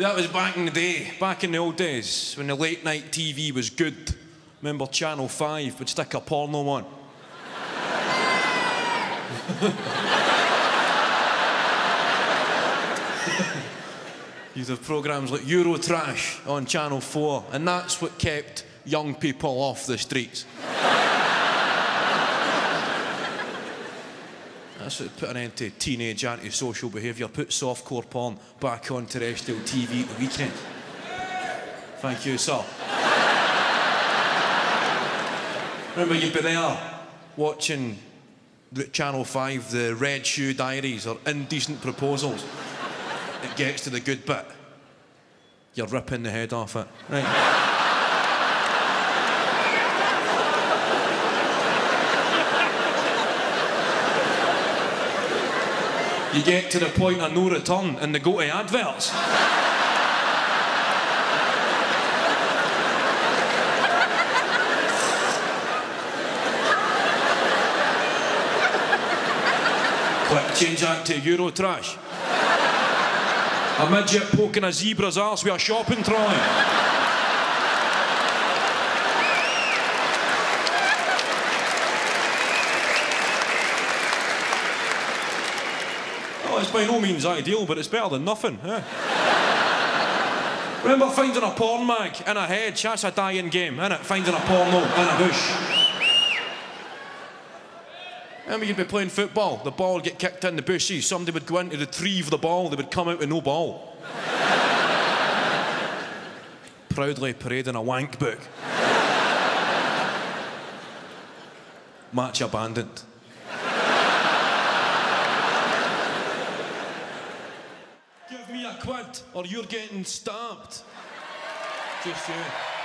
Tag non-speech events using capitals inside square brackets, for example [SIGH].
That was back in the day, back in the old days, when the late night TV was good. Remember Channel 5 would stick a porno on. [LAUGHS] You'd have programs like Eurotrash on Channel 4, and that's what kept young people off the streets. That's what put an end to teenage antisocial behaviour, put softcore porn back on terrestrial TV at the weekend. Thank you, sir. Remember, you'd be there watching Channel 5, the Red Shoe Diaries, or Indecent Proposals. It gets to the good bit. You're ripping the head off it. Right. You get to the point of no return and they go to adverts. Quick, change that to Eurotrash. A midget poking a zebra's arse with a shopping trolley. It's by no means ideal, but it's better than nothing. eh? [LAUGHS] Remember finding a porn mag in a hedge? That's a dying game, isn't it? Finding a porno in a bush. Remember you'd be playing football, the ball would get kicked in the bushes, somebody would go in to retrieve the ball, they would come out with no ball. [LAUGHS] Proudly parading a wank book. [LAUGHS] Match abandoned. Quid or you're getting stabbed. Just you.